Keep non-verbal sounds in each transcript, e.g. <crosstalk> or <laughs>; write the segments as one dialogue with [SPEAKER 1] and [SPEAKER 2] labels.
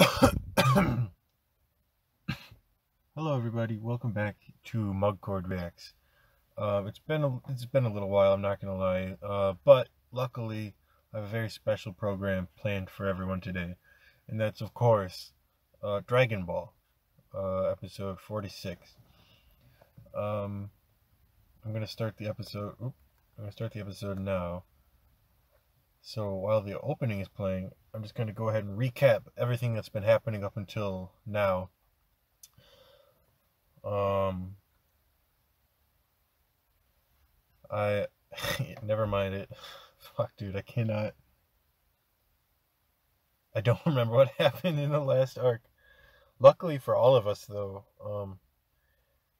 [SPEAKER 1] <coughs> Hello, everybody. Welcome back to Mugcord Reacts. Uh, it's been a, it's been a little while. I'm not gonna lie, uh, but luckily I have a very special program planned for everyone today, and that's of course uh, Dragon Ball, uh, episode 46. Um, I'm gonna start the episode. I'm gonna start the episode now. So while the opening is playing, I'm just gonna go ahead and recap everything that's been happening up until now. Um, I <laughs> never mind it. <laughs> Fuck, dude, I cannot. I don't <laughs> remember what happened in the last arc. Luckily for all of us, though, um,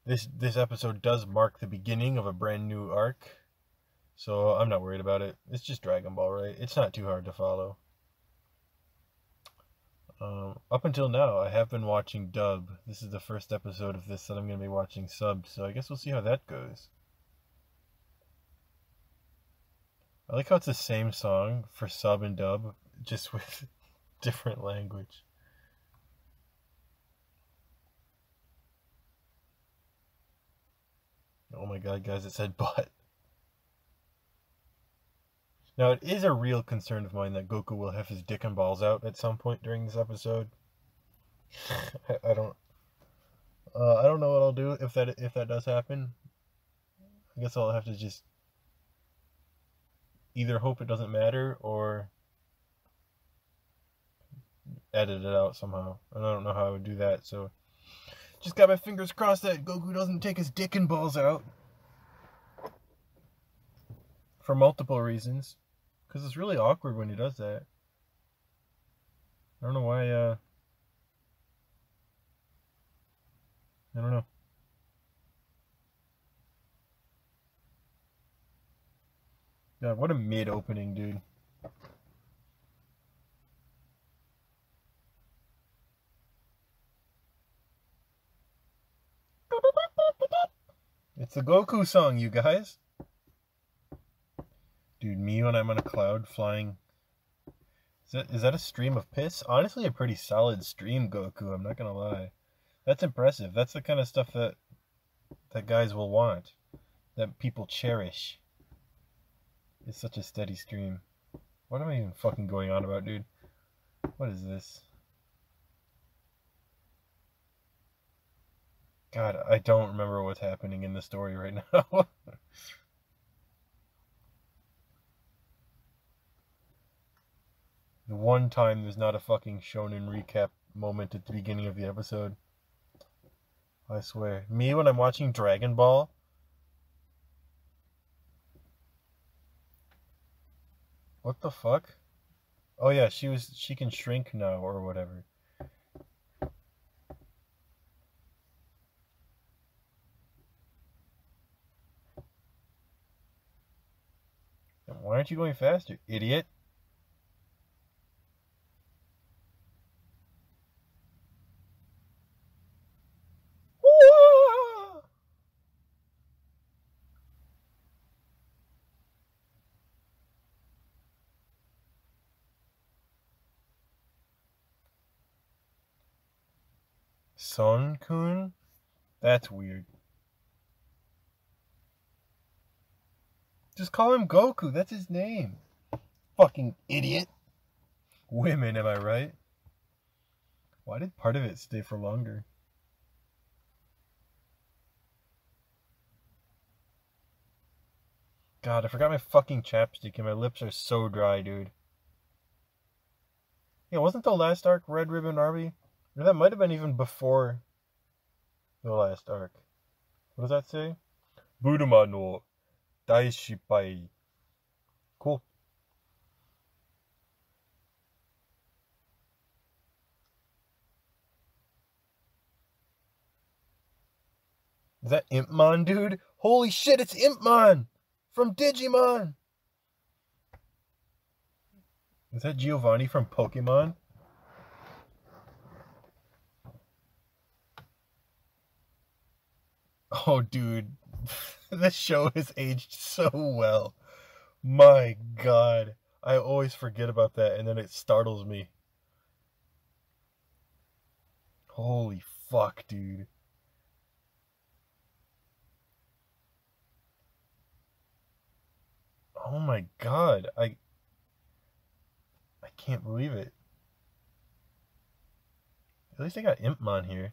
[SPEAKER 1] this this episode does mark the beginning of a brand new arc, so I'm not worried about it. It's just Dragon Ball, right? It's not too hard to follow. Um, up until now, I have been watching dub. This is the first episode of this that I'm going to be watching sub, so I guess we'll see how that goes. I like how it's the same song for sub and dub, <laughs> just with <laughs> different language. Oh my god, guys, it said <laughs> butt. Now, it is a real concern of mine that Goku will have his dick and balls out at some point during this episode. <sighs> I, I don't. Uh, I don't know what I'll do if that if that does happen. I guess I'll have to just either hope it doesn't matter or edit it out somehow. And I don't know how I would do that, so just got my fingers crossed that Goku doesn't take his dick and balls out. For multiple reasons. Because it's really awkward when he does that. I don't know why, uh... I don't know. God, what a mid opening, dude. It's the Goku song, you guys. Dude, me when I'm on a cloud flying. Is that, is that a stream of piss? Honestly, a pretty solid stream, Goku. I'm not gonna lie. That's impressive. That's the kind of stuff that that guys will want, that people cherish. It's such a steady stream. What am I even fucking going on about, dude? What is this? God, I don't remember what's happening in the story right <laughs> now. The one time there's not a fucking shonen recap moment at the beginning of the episode. I swear. Me when I'm watching Dragon Ball. What the fuck? Oh yeah, she was she can shrink now or whatever. Why aren't you going faster, idiot? That's weird. Just call him Goku. That's his name. Fucking idiot. Women, am I right? Why did part of it stay for longer? God, I forgot my fucking chapstick and my lips are so dry, dude. Yeah, wasn't the last arc Red Ribbon Army? That might have been even before the last arc. What does that say? Buruma no Daishippai. Cool. Is that Impmon, dude? Holy shit, it's Impmon! From Digimon! Is that Giovanni from Pokemon? Oh, dude. <laughs> this show has aged so well. My god. I always forget about that and then it startles me. Holy fuck, dude. Oh my god, I I can't believe it. At least I got Impmon here.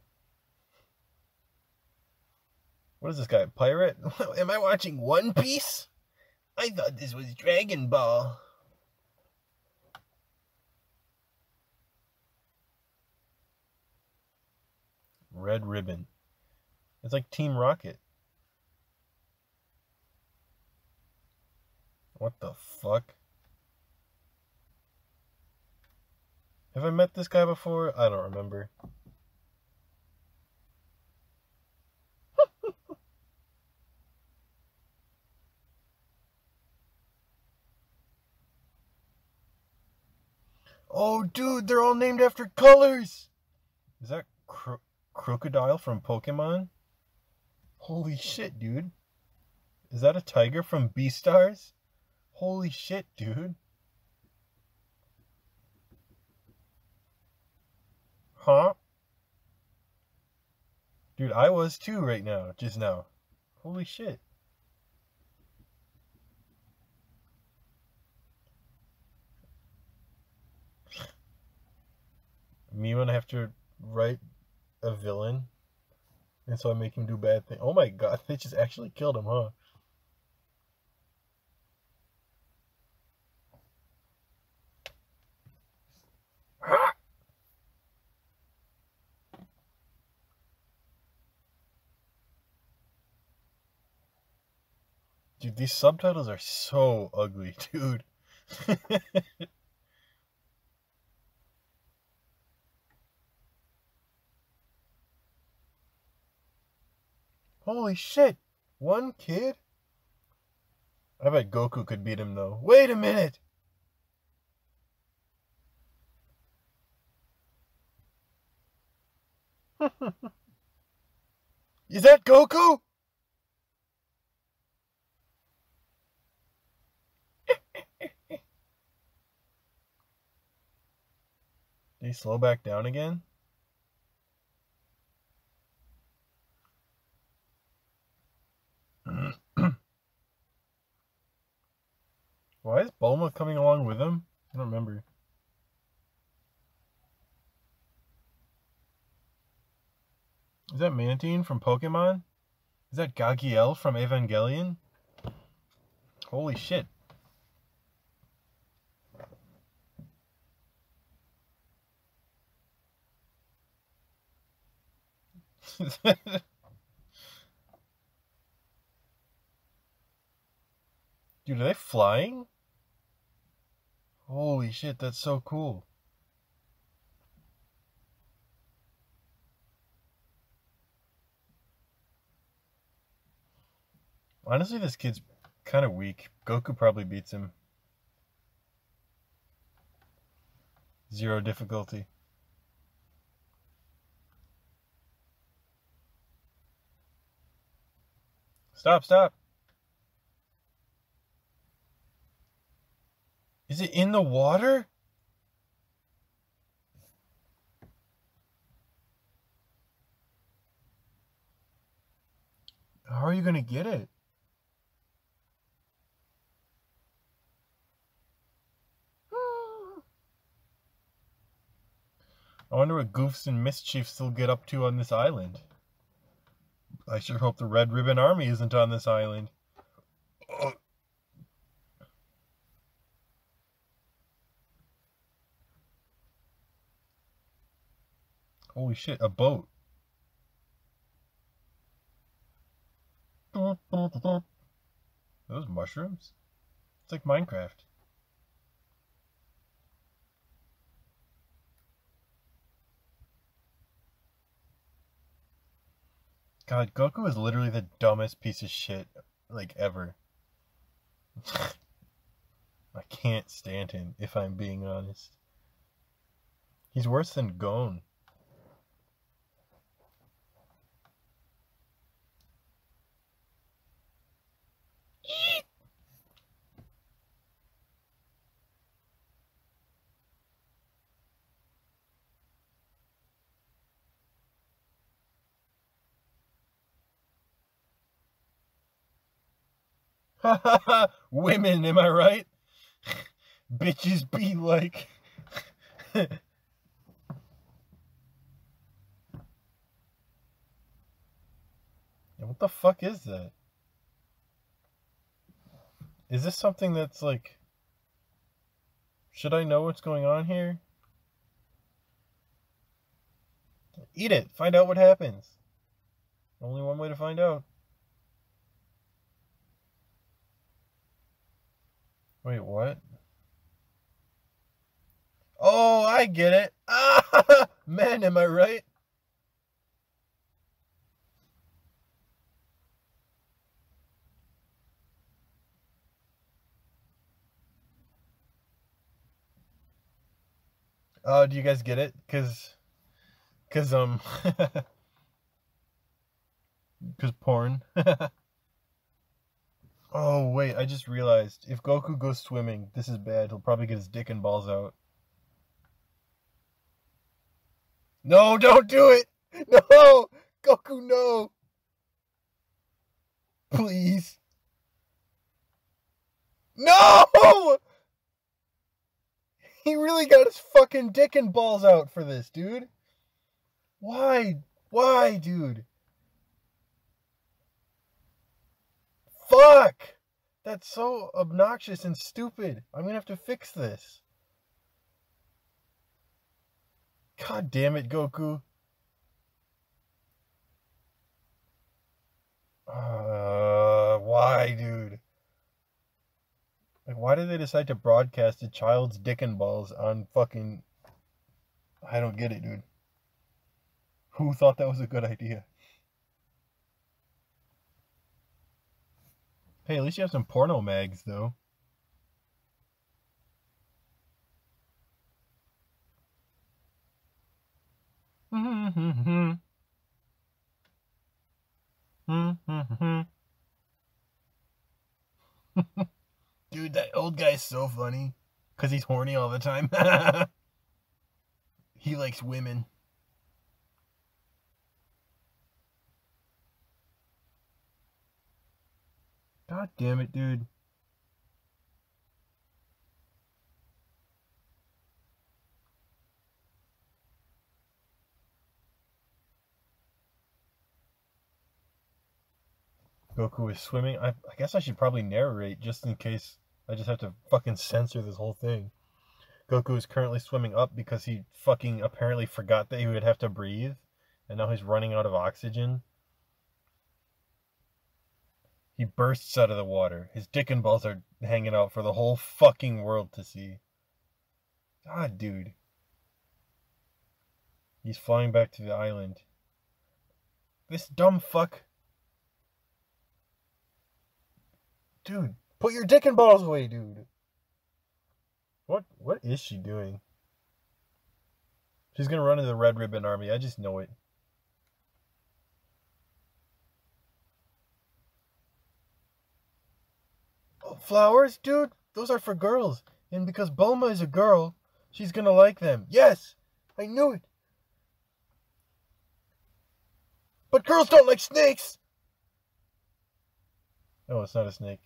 [SPEAKER 1] What is this guy, pirate? <laughs> Am I watching One Piece? I thought this was Dragon Ball. Red Ribbon. It's like Team Rocket. What the fuck? Have I met this guy before? I don't remember. Oh, dude, they're all named after colors. Is that Cro Krookodile from Pokemon? Holy shit, dude. Is that a tiger from Beastars? Holy shit, dude. Huh? Dude, I was too right now, just now. Holy shit. Me when I have to write a villain, and so I make him do bad things. Oh my god, <laughs> they just actually killed him, huh? <gasps> Dude, these subtitles are so ugly, <laughs> dude. <laughs> Holy shit! One kid? I bet Goku could beat him though. Wait a minute! <laughs> Is that Goku? <laughs> Did he slow back down again? <clears throat> Why is Bulma coming along with him? I don't remember. Is that Mantine from Pokemon? Is that Gaghiel from Evangelion? Holy shit. <laughs> Dude, are they flying? Holy shit, that's so cool. Honestly, this kid's kind of weak. Goku probably beats him. Zero difficulty. Stop, stop. Is it in the water? How are you going to get it? I wonder what goofs and mischiefs they'll get up to on this island. I sure hope the Red Ribbon Army isn't on this island. Holy shit, a boat. Those mushrooms? It's like Minecraft. God, Goku is literally the dumbest piece of shit, like, ever. <laughs> I can't stand him, if I'm being honest. He's worse than Gon. <laughs> Women, am I right? <laughs> Bitches be like. <laughs> what the fuck is that? Is this something that's like. Should I know what's going on here? Eat it. Find out what happens. Only one way to find out. Wait, what? Oh, I get it. Ah, <laughs> man, am I right? Oh, do you guys get it? Cause, cause um, <laughs> cause porn. <laughs> oh wait, I just realized if Goku goes swimming, this is bad. He'll probably get his dick and balls out. No, don't do it! <laughs> No! Goku, no! Please. No! He really got his fucking dick and balls out for this, dude. Why? Why, dude? Fuck! That's so obnoxious and stupid. I'm gonna have to fix this. God damn it, Goku. Uh, why, dude? Like, why did they decide to broadcast a child's dick and balls on fucking. I don't get it, dude. Who thought that was a good idea? Hey, at least you have some porno mags, though. <laughs> Dude, that old guy's so funny. Because he's horny all the time. <laughs> he likes women. God damn it, dude. Goku is swimming. I, I guess I should probably narrate just in case I just have to fucking censor this whole thing. Goku is currently swimming up because he fucking apparently forgot that he would have to breathe, and now he's running out of oxygen. He bursts out of the water. His dick and balls are hanging out for the whole fucking world to see. God, dude. He's flying back to the island. This dumb fuck Dude, put your dick and balls away, dude. What what is she doing? She's gonna run into the Red Ribbon Army. I just know it. Flowers, dude. Those are for girls, and because Bulma is a girl, she's gonna like them. Yes, I knew it. But girls don't like snakes. Oh, it's not a snake.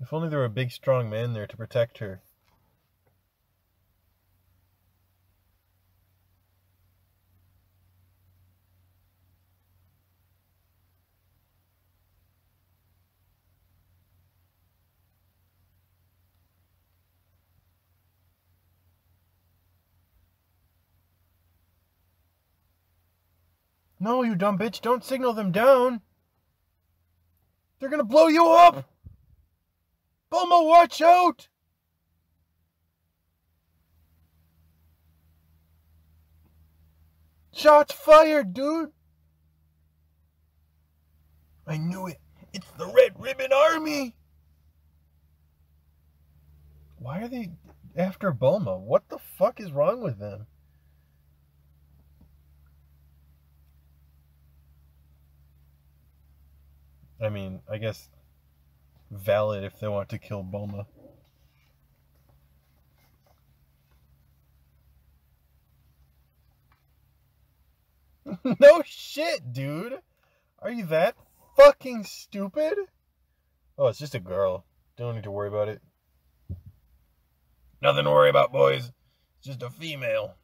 [SPEAKER 1] If only there were a big strong man there to protect her. No, you dumb bitch, don't signal them down. They're gonna blow you up! Bulma, watch out! Shots fired, dude! I knew it. It's the Red Ribbon Army! Why are they after Bulma? What the fuck is wrong with them? I mean, I guess valid if they want to kill Bulma. <laughs> no shit, dude. Are you that fucking stupid? Oh, it's just a girl. Don't need to worry about it. Nothing to worry about, boys. It's just a female.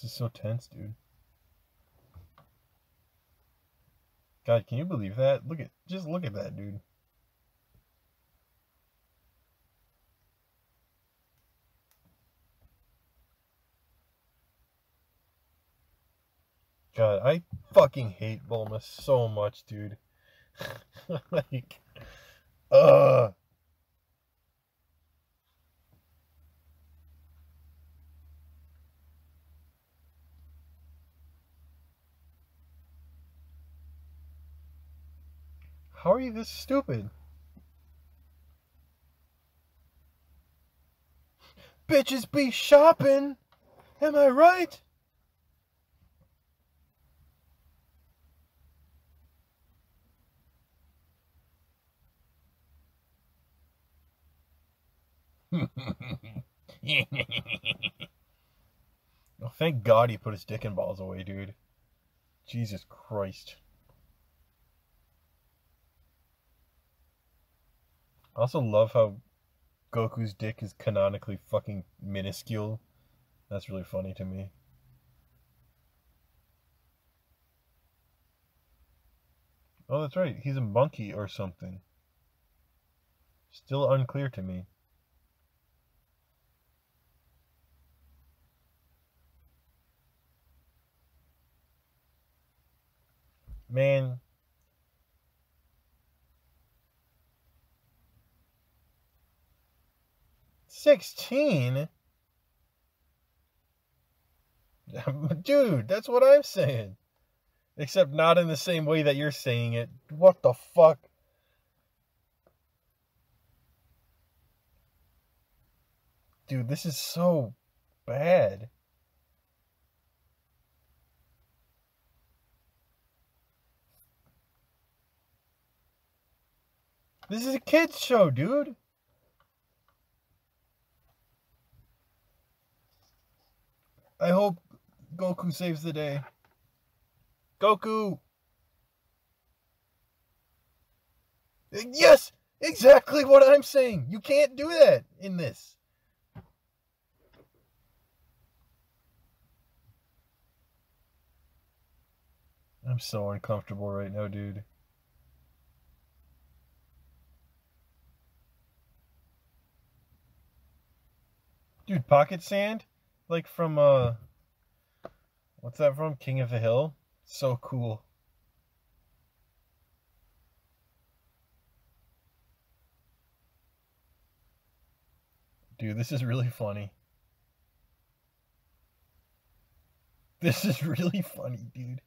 [SPEAKER 1] This is so tense, dude. God, can you believe that? Look at just look at that, dude. God, I fucking hate Bulma so much, dude. <laughs> like, ugh. How are you this stupid? Bitches be shopping! Am I right? <laughs> oh, thank God he put his dick and balls away, dude. Jesus Christ. I also love how Goku's dick is canonically fucking minuscule. That's really funny to me. Oh, that's right. He's a monkey or something. Still unclear to me. Man, 16? <laughs> Dude, that's what I'm saying. Except not in the same way that you're saying it. What the fuck? Dude, this is so bad. This is a kids show, dude. I hope Goku saves the day. Goku! Yes! Exactly what I'm saying! You can't do that in this. I'm so uncomfortable right now, dude. Dude, pocket sand? Like from uh what's that from? King of the Hill? So cool. Dude, this is really funny. This is really funny, dude.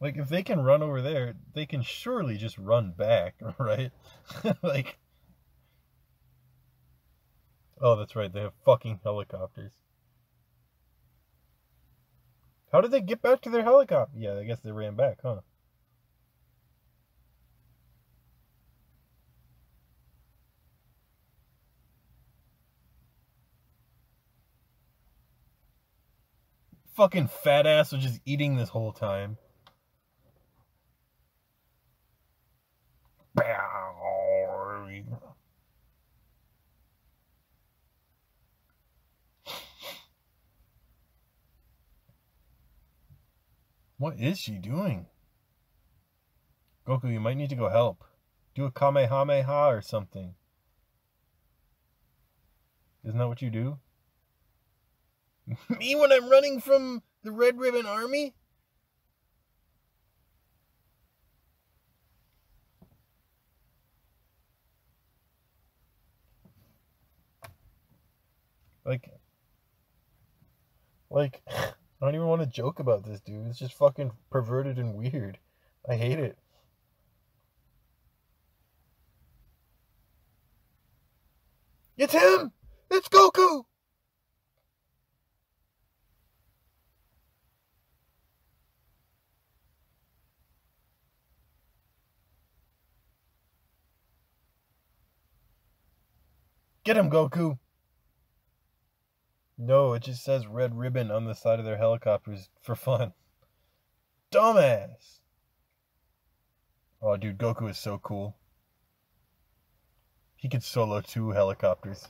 [SPEAKER 1] Like, if they can run over there, they can surely just run back, <laughs> right? <laughs> like, Oh, that's right. They have fucking helicopters. How did they get back to their helicopter? Yeah, I guess they ran back, huh? Fucking fat ass was just eating this whole time. What is she doing? Goku, you might need to go help. Do a Kamehameha or something. Isn't that what you do? <laughs> Me when I'm running from the Red Ribbon Army? Like, like, <laughs> don't even want to joke about this, dude. It's just fucking perverted and weird. I hate it. It's him! It's Goku! Get him, Goku! No, it just says red ribbon on the side of their helicopters for fun. <laughs> Dumbass! Oh, dude, Goku is so cool. He could solo two helicopters.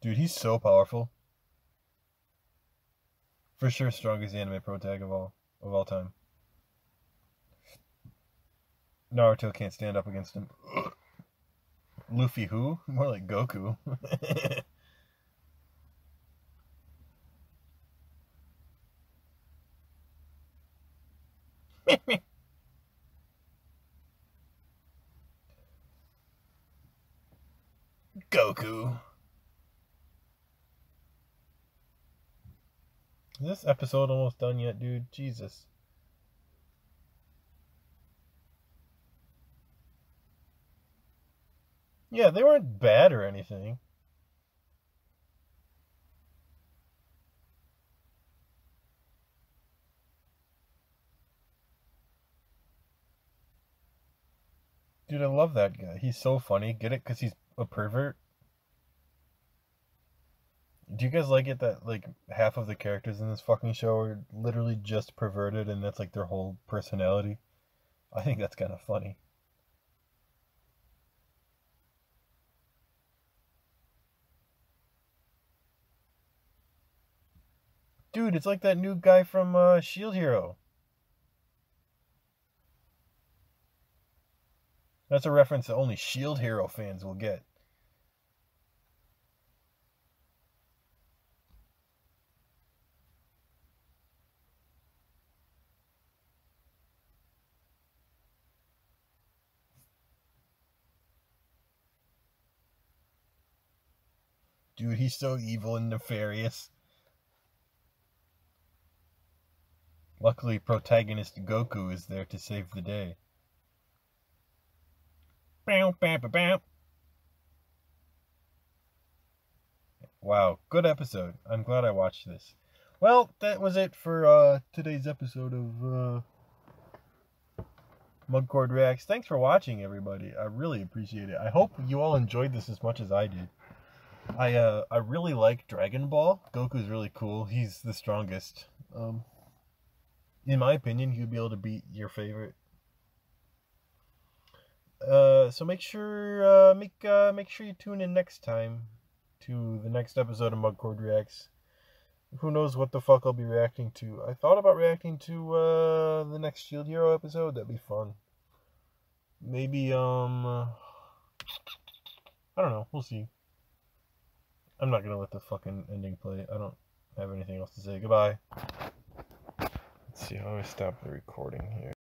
[SPEAKER 1] Dude, he's so powerful. For sure, strongest anime pro tag of all of all time. Naruto can't stand up against him. Luffy who? <laughs> More like Goku. <laughs> Goku. Is this episode almost done yet, dude? Jesus. Yeah, they weren't bad or anything. Dude, I love that guy. He's so funny. Get it? Because he's a pervert? Do you guys like it that, like, half of the characters in this fucking show are literally just perverted and that's, like, their whole personality? I think that's kind of funny. Dude, it's like that new guy from uh, Shield Hero. That's a reference that only Shield Hero fans will get. Dude, he's so evil and nefarious. Luckily, protagonist Goku is there to save the day. Wow, good episode. I'm glad I watched this. Well, that was it for uh, today's episode of uh, Mugcord Reacts. Thanks for watching, everybody. I really appreciate it. I hope you all enjoyed this as much as I did. I uh, I really like Dragon Ball. Goku's really cool. He's the strongest. Um, in my opinion, would be able to beat your favorite. Uh, so make sure uh, make uh, make sure you tune in next time to the next episode of Mugcord Reacts. Who knows what the fuck I'll be reacting to? I thought about reacting to uh, the next Shield Hero episode. That'd be fun. Maybe um, uh, I don't know. We'll see. I'm not gonna let the fucking ending play. I don't have anything else to say. Goodbye. Let's see how I stop the recording here.